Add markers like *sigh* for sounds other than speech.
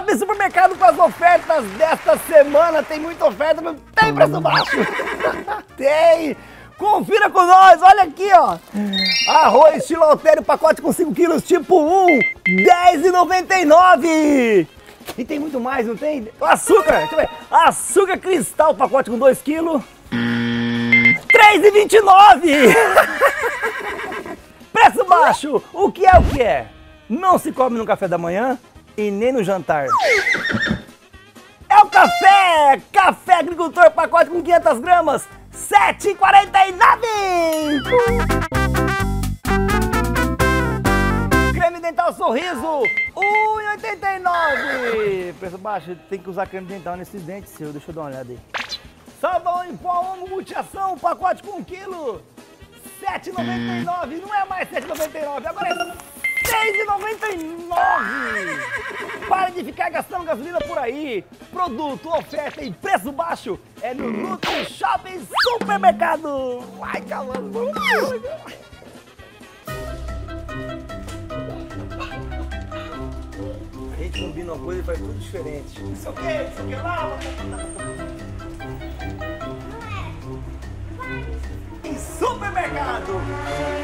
Shopping Supermercado com as ofertas desta semana. Tem muita oferta, mas tem preço baixo. *laughs* tem. Confira com nós, olha aqui, ó. Arroz estilo altério, pacote com 5 quilos, tipo 1, R$10,99. E tem muito mais, não tem? Açúcar, deixa eu ver. Açúcar cristal, pacote com 2 quilos. R$3,29. *laughs* Preço baixo, o que é o que é? Não se come no café da manhã e nem no jantar. É o café! Café agricultor, pacote com 500 gramas, 7,49! Creme dental sorriso, 1,89! Preço baixo, tem que usar creme dental nesses dentes seu, deixa eu dar uma olhada aí. Sabão em pó Omo multiação, pacote com 1 quilo, 7,99! Não é mais 7,99, agora é 6,99! De ficar gastando gasolina por aí! Produto, oferta e preço baixo é no Nutri Shopping Supermercado! Vai, calando! A gente combina uma coisa e faz tudo diferente. Isso aqui, isso aqui lá. Em supermercado!